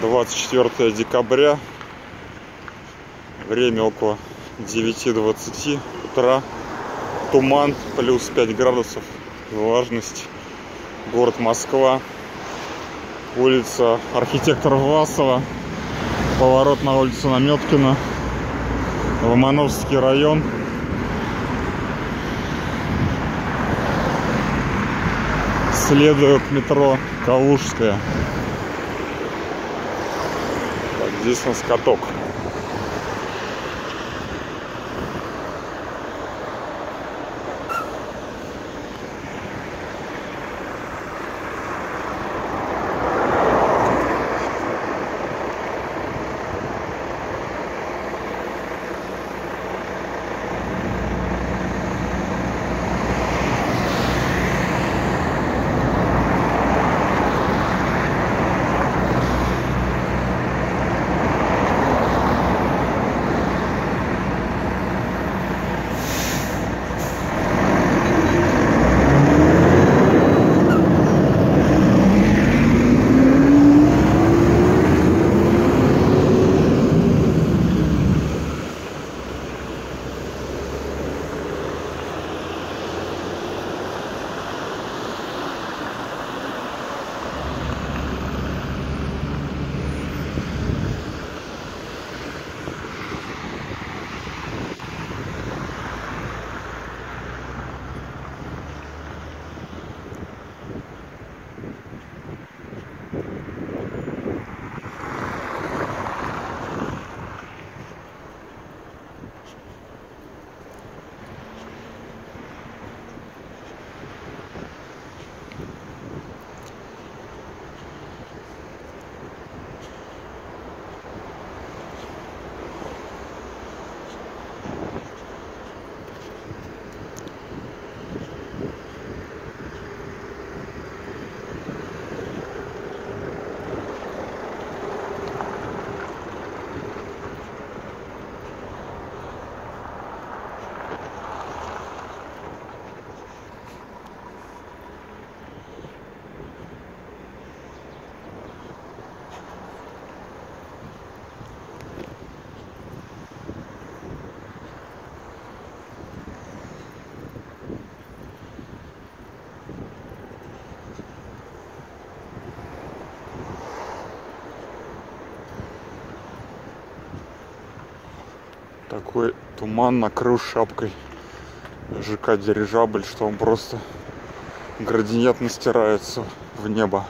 24 декабря. Время около 9.20 утра. Туман, плюс 5 градусов. Влажность. Город Москва. Улица архитектора Власова. Поворот на улицу Наметкина. Ломановский район. Следую к метро Калужская. Нас каток. Туман накрыл шапкой ЖК дирижабль, что он просто градиентно стирается в небо.